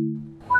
you